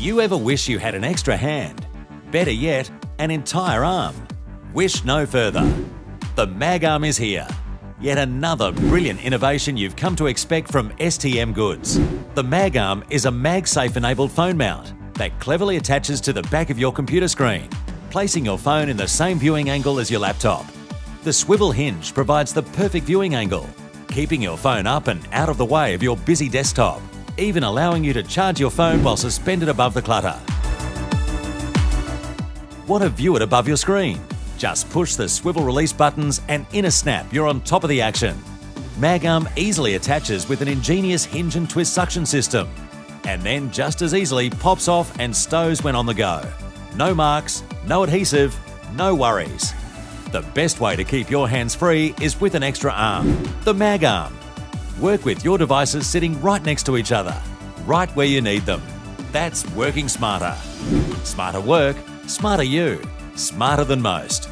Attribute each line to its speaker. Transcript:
Speaker 1: you ever wish you had an extra hand? Better yet, an entire arm? Wish no further. The MagArm is here. Yet another brilliant innovation you've come to expect from STM Goods. The MagArm is a MagSafe enabled phone mount that cleverly attaches to the back of your computer screen, placing your phone in the same viewing angle as your laptop. The swivel hinge provides the perfect viewing angle, keeping your phone up and out of the way of your busy desktop, even allowing you to charge your phone while suspended above the clutter. Want to view it above your screen? Just push the swivel release buttons and in a snap you're on top of the action. MagArm easily attaches with an ingenious hinge and twist suction system, and then just as easily pops off and stows when on the go. No marks, no adhesive, no worries. The best way to keep your hands free is with an extra arm, the MagArm. Work with your devices sitting right next to each other, right where you need them. That's working smarter. Smarter work, smarter you, smarter than most.